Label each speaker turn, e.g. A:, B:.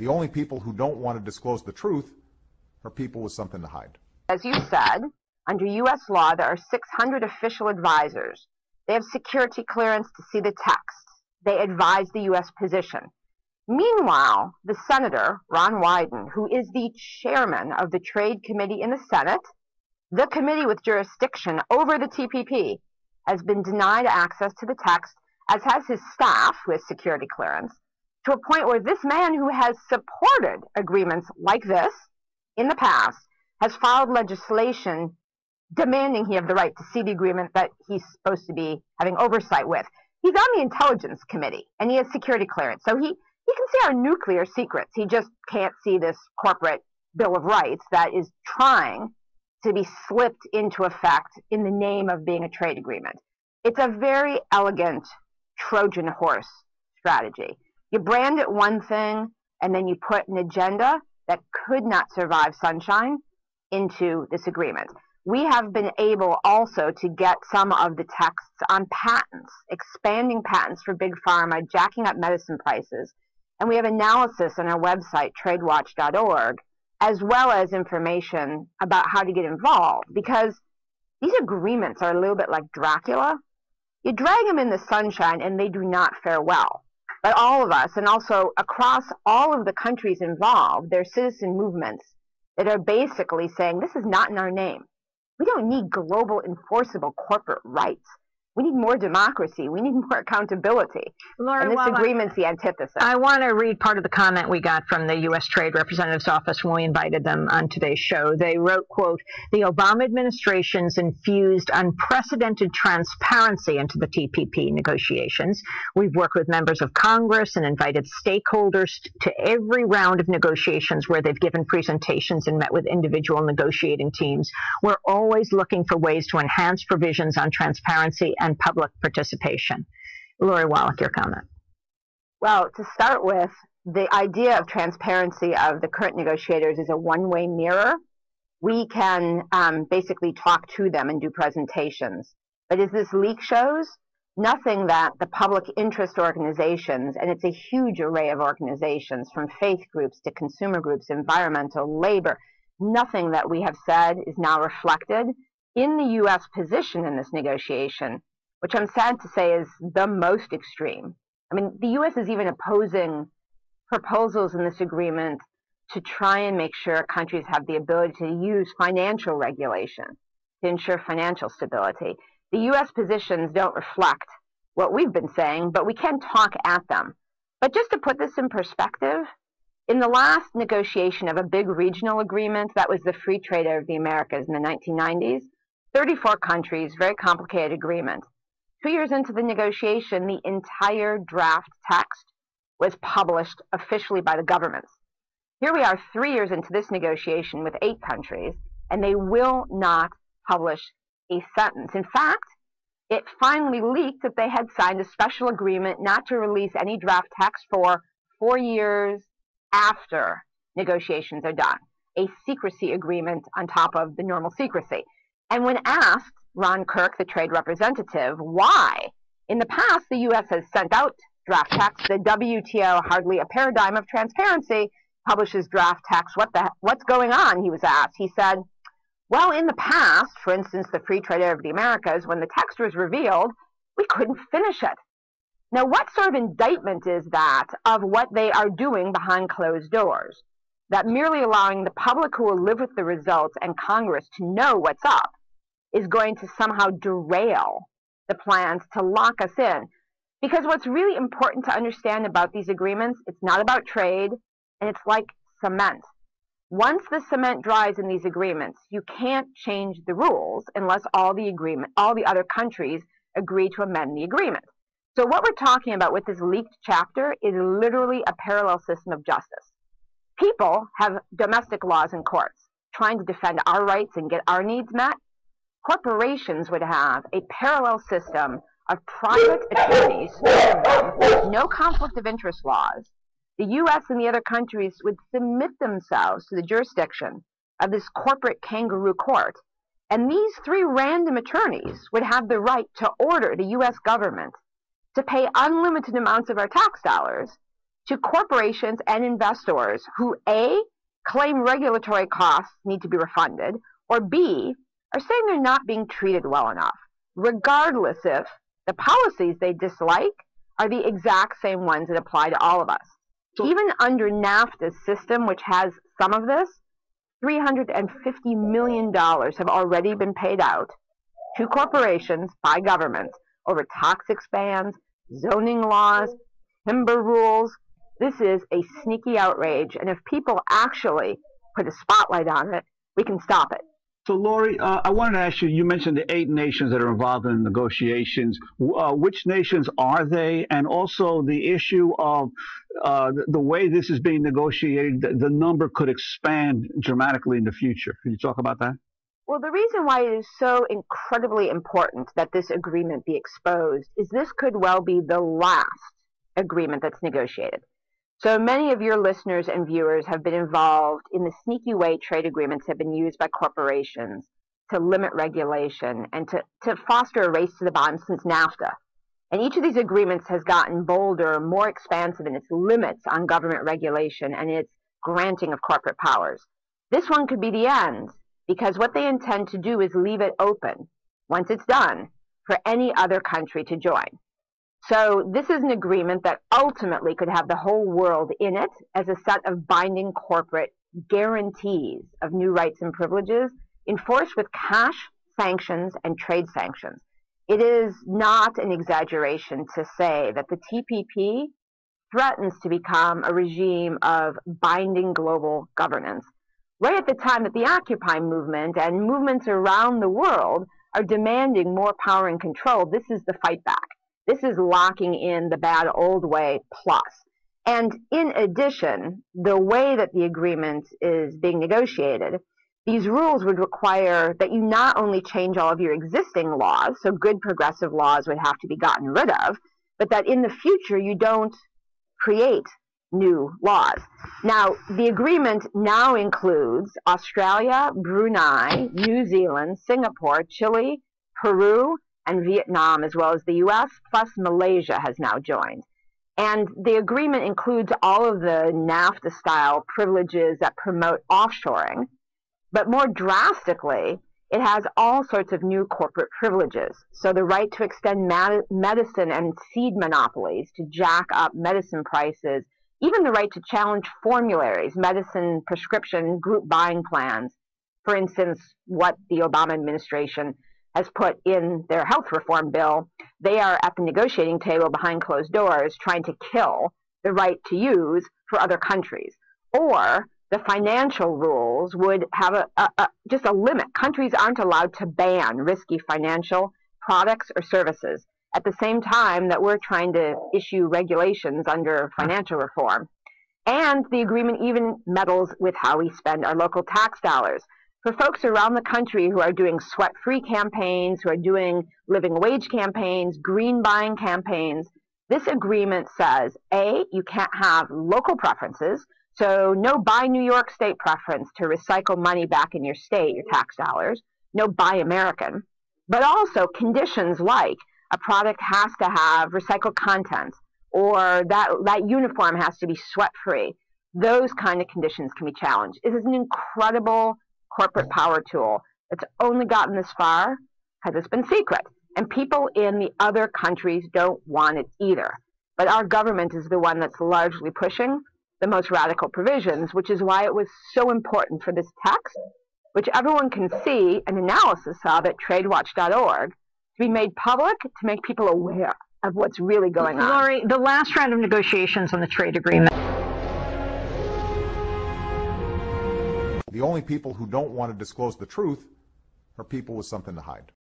A: The only people who don't want to disclose the truth are people with something to hide.
B: As you said, under U.S. law, there are 600 official advisors. They have security clearance to see the text. They advise the U.S. position. Meanwhile, the Senator, Ron Wyden, who is the chairman of the Trade Committee in the Senate, the committee with jurisdiction over the TPP, has been denied access to the text, as has his staff with security clearance, to a point where this man who has supported agreements like this in the past has filed legislation demanding he have the right to see the agreement that he's supposed to be having oversight with. He's on the Intelligence Committee and he has security clearance. So he, he can see our nuclear secrets. He just can't see this corporate Bill of Rights that is trying to be slipped into effect in the name of being a trade agreement. It's a very elegant Trojan horse strategy. You brand it one thing and then you put an agenda that could not survive sunshine into this agreement. We have been able also to get some of the texts on patents, expanding patents for big pharma, jacking up medicine prices. And we have analysis on our website, tradewatch.org, as well as information about how to get involved because these agreements are a little bit like Dracula. You drag them in the sunshine and they do not fare well. But all of us, and also across all of the countries involved, there are citizen movements that are basically saying this is not in our name. We don't need global enforceable corporate rights. We need more democracy. We need more accountability.
C: Laura,
B: and this agreement's the antithesis.
C: I want to read part of the comment we got from the U.S. Trade Representative's office when we invited them on today's show. They wrote, quote, the Obama administration's infused unprecedented transparency into the TPP negotiations. We've worked with members of Congress and invited stakeholders to every round of negotiations where they've given presentations and met with individual negotiating teams. We're always looking for ways to enhance provisions on transparency and public participation. Lori Wallach, your comment.
B: Well, to start with, the idea of transparency of the current negotiators is a one-way mirror. We can um, basically talk to them and do presentations. But as this leak shows, nothing that the public interest organizations, and it's a huge array of organizations from faith groups to consumer groups, environmental, labor, nothing that we have said is now reflected in the U.S. position in this negotiation which I'm sad to say is the most extreme. I mean, the U.S. is even opposing proposals in this agreement to try and make sure countries have the ability to use financial regulation to ensure financial stability. The U.S. positions don't reflect what we've been saying, but we can talk at them. But just to put this in perspective, in the last negotiation of a big regional agreement, that was the Free Trade of the Americas in the 1990s, 34 countries, very complicated agreement. Two years into the negotiation, the entire draft text was published officially by the governments. Here we are three years into this negotiation with eight countries, and they will not publish a sentence. In fact, it finally leaked that they had signed a special agreement not to release any draft text for four years after negotiations are done. A secrecy agreement on top of the normal secrecy. And when asked Ron Kirk, the trade representative, why. In the past, the U.S. has sent out draft texts. The WTO, hardly a paradigm of transparency, publishes draft texts. What the, what's going on? He was asked. He said, well, in the past, for instance, the Free Trade Area of the Americas, when the text was revealed, we couldn't finish it. Now, what sort of indictment is that of what they are doing behind closed doors? That merely allowing the public who will live with the results and Congress to know what's up is going to somehow derail the plans to lock us in. Because what's really important to understand about these agreements, it's not about trade, and it's like cement. Once the cement dries in these agreements, you can't change the rules unless all the agreement, all the other countries agree to amend the agreement. So what we're talking about with this leaked chapter is literally a parallel system of justice. People have domestic laws in courts trying to defend our rights and get our needs met, corporations would have a parallel system of private attorneys, with no conflict of interest laws. The U.S. and the other countries would submit themselves to the jurisdiction of this corporate kangaroo court. And these three random attorneys would have the right to order the U.S. government to pay unlimited amounts of our tax dollars to corporations and investors who A, claim regulatory costs need to be refunded, or B, are saying they're not being treated well enough, regardless if the policies they dislike are the exact same ones that apply to all of us. So, Even under NAFTA's system, which has some of this, $350 million have already been paid out to corporations by governments over toxic bans, zoning laws, timber rules. This is a sneaky outrage, and if people actually put a spotlight on it, we can stop it.
D: So, Lori, uh, I wanted to ask you. You mentioned the eight nations that are involved in negotiations. Uh, which nations are they? And also the issue of uh, the, way this is being negotiated, the, number could expand dramatically in the future. Can you talk about that?
B: Well, the reason why it is so incredibly important that this agreement be exposed is this could well be the last agreement that's negotiated. So many of your listeners and viewers have been involved in the sneaky way trade agreements have been used by corporations to limit regulation and to, to foster a race to the bottom since NAFTA. And each of these agreements has gotten bolder, more expansive in its limits on government regulation and its granting of corporate powers. This one could be the end because what they intend to do is leave it open, once it's done, for any other country to join. So this is an agreement that ultimately could have the whole world in it as a set of binding corporate guarantees of new rights and privileges enforced with cash sanctions and trade sanctions. It is not an exaggeration to say that the TPP threatens to become a regime of binding global governance. Right at the time that the Occupy movement and movements around the world are demanding more power and control, this is the fight back. This is locking in the bad old way plus. And in addition, the way that the agreement is being negotiated, these rules would require that you not only change all of your existing laws, so good progressive laws would have to be gotten rid of, but that in the future you don't create new laws. Now, the agreement now includes Australia, Brunei, New Zealand, Singapore, Chile, Peru, and Vietnam, as well as the US, plus Malaysia has now joined. And the agreement includes all of the NAFTA style privileges that promote offshoring. But more drastically, it has all sorts of new corporate privileges. So the right to extend medicine and seed monopolies to jack up medicine prices, even the right to challenge formularies, medicine prescription group buying plans. For instance, what the Obama administration has put in their health reform bill, they are at the negotiating table behind closed doors trying to kill the right to use for other countries. Or the financial rules would have a, a, a, just a limit. Countries aren't allowed to ban risky financial products or services at the same time that we're trying to issue regulations under financial reform. And the agreement even meddles with how we spend our local tax dollars for folks around the country who are doing sweat free campaigns, who are doing living wage campaigns, green buying campaigns, this agreement says A, you can't have local preferences, so no buy New York State preference to recycle money back in your state, your tax dollars, no buy American, but also conditions like a product has to have recycled content or that, that uniform has to be sweat free. Those kind of conditions can be challenged. It is an incredible corporate power tool. It's only gotten this far because it's been secret. And people in the other countries don't want it either. But our government is the one that's largely pushing the most radical provisions, which is why it was so important for this text, which everyone can see an analysis of at tradewatch.org, to be made public to make people aware of what's really going on.
C: Lori, the last round of negotiations on the trade agreement.
A: The only people who don't want to disclose the truth are people with something to hide.